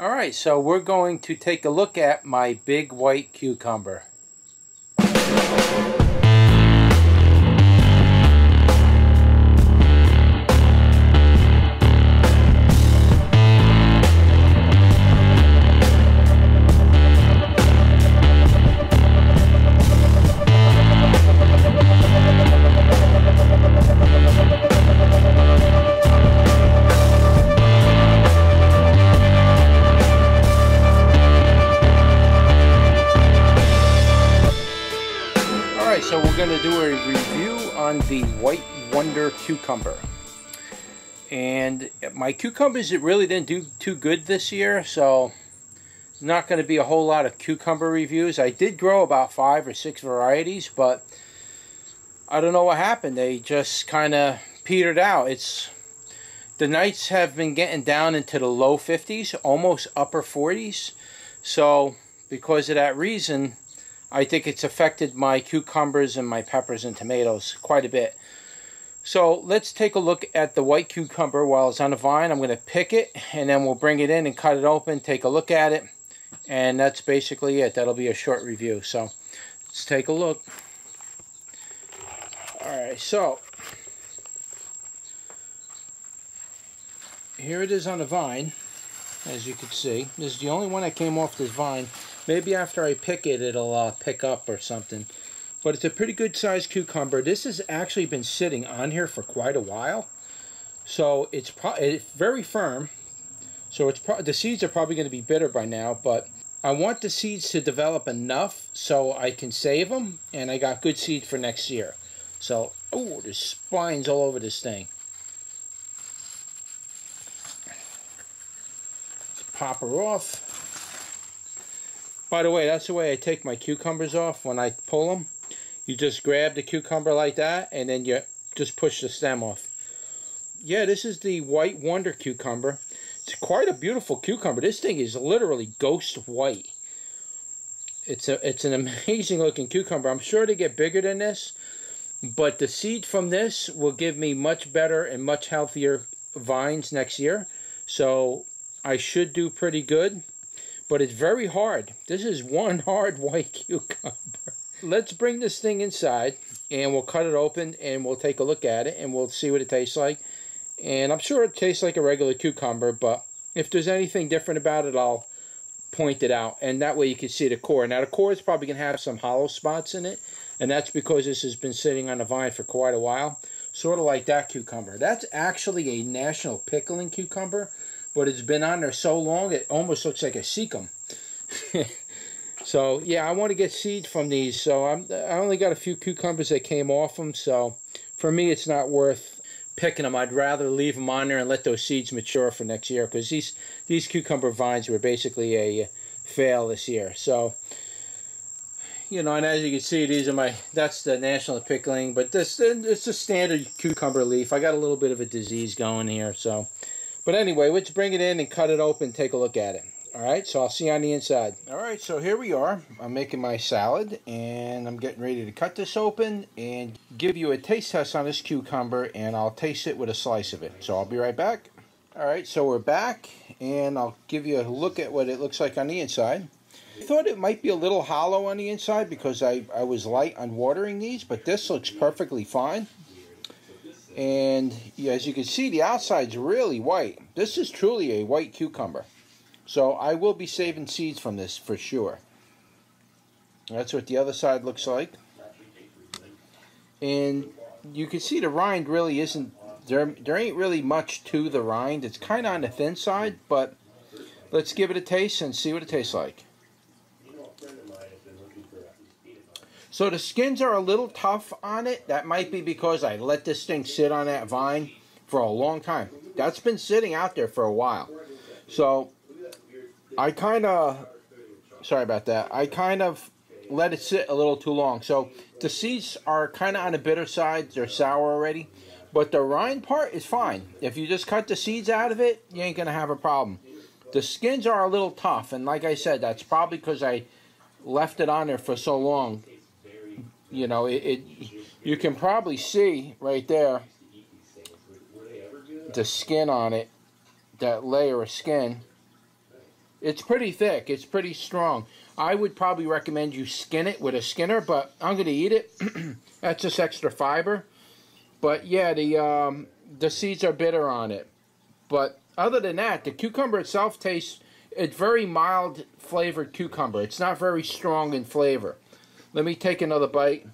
All right, so we're going to take a look at my big white cucumber. Do a review on the White Wonder cucumber. And my cucumbers, it really didn't do too good this year, so not going to be a whole lot of cucumber reviews. I did grow about five or six varieties, but I don't know what happened. They just kind of petered out. It's The nights have been getting down into the low 50s, almost upper 40s. So because of that reason, I think it's affected my cucumbers and my peppers and tomatoes quite a bit. So let's take a look at the white cucumber while it's on the vine. I'm going to pick it and then we'll bring it in and cut it open, take a look at it. And that's basically it. That'll be a short review. So let's take a look. Alright, so here it is on the vine, as you can see. This is the only one that came off this vine. Maybe after I pick it, it'll uh, pick up or something. But it's a pretty good sized cucumber. This has actually been sitting on here for quite a while. So it's, it's very firm. So it's the seeds are probably going to be bitter by now. But I want the seeds to develop enough so I can save them. And I got good seed for next year. So, oh, there's spines all over this thing. Let's pop her off. By the way, that's the way I take my cucumbers off when I pull them. You just grab the cucumber like that, and then you just push the stem off. Yeah, this is the White Wonder cucumber. It's quite a beautiful cucumber. This thing is literally ghost white. It's a it's an amazing looking cucumber. I'm sure they get bigger than this, but the seed from this will give me much better and much healthier vines next year. So I should do pretty good but it's very hard. This is one hard white cucumber. Let's bring this thing inside and we'll cut it open and we'll take a look at it and we'll see what it tastes like. And I'm sure it tastes like a regular cucumber, but if there's anything different about it, I'll point it out. And that way you can see the core. Now the core is probably going to have some hollow spots in it. And that's because this has been sitting on the vine for quite a while. Sort of like that cucumber. That's actually a national pickling cucumber but it's been on there so long it almost looks like a Sikkim. so yeah, I want to get seeds from these. So I'm I only got a few cucumbers that came off them. So for me, it's not worth picking them. I'd rather leave them on there and let those seeds mature for next year because these these cucumber vines were basically a fail this year. So you know, and as you can see, these are my, that's the national pickling, but this, it's a standard cucumber leaf. I got a little bit of a disease going here, so but anyway, let's bring it in and cut it open take a look at it. All right, so I'll see you on the inside. All right, so here we are. I'm making my salad, and I'm getting ready to cut this open and give you a taste test on this cucumber, and I'll taste it with a slice of it. So I'll be right back. All right, so we're back, and I'll give you a look at what it looks like on the inside. I thought it might be a little hollow on the inside because I, I was light on watering these, but this looks perfectly fine. And as you can see, the outside's really white. This is truly a white cucumber. So I will be saving seeds from this for sure. That's what the other side looks like. And you can see the rind really isn't, there, there ain't really much to the rind. It's kind of on the thin side, but let's give it a taste and see what it tastes like. So the skins are a little tough on it. That might be because I let this thing sit on that vine for a long time. That's been sitting out there for a while. So I kind of, sorry about that. I kind of let it sit a little too long. So the seeds are kind of on the bitter side. They're sour already. But the rind part is fine. If you just cut the seeds out of it, you ain't going to have a problem. The skins are a little tough. And like I said, that's probably because I left it on there for so long you know, it, it you can probably see right there the skin on it, that layer of skin. It's pretty thick. It's pretty strong. I would probably recommend you skin it with a skinner, but I'm going to eat it. That's just extra fiber. But yeah, the um, the seeds are bitter on it. But other than that, the cucumber itself tastes, it's very mild flavored cucumber. It's not very strong in flavor. Let me take another bite.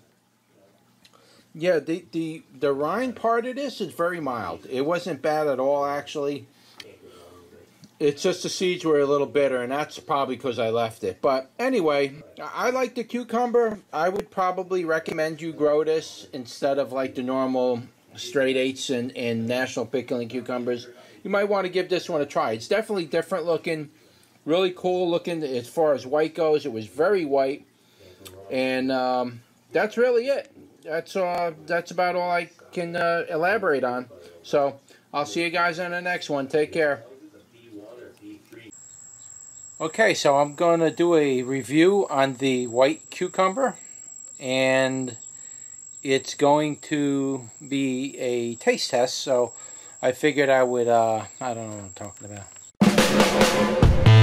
Yeah, the, the, the rind part of this is very mild. It wasn't bad at all, actually. It's just the seeds were a little bitter, and that's probably because I left it. But anyway, I like the cucumber. I would probably recommend you grow this instead of like the normal straight eights and, and national pickling cucumbers. You might want to give this one a try. It's definitely different looking, really cool looking as far as white goes. It was very white, and um, that's really it. That's uh, that's about all I can uh, elaborate on. So I'll see you guys on the next one. Take care. Okay, so I'm going to do a review on the white cucumber and it's going to be a taste test so I figured I would uh, I don't know what I'm talking about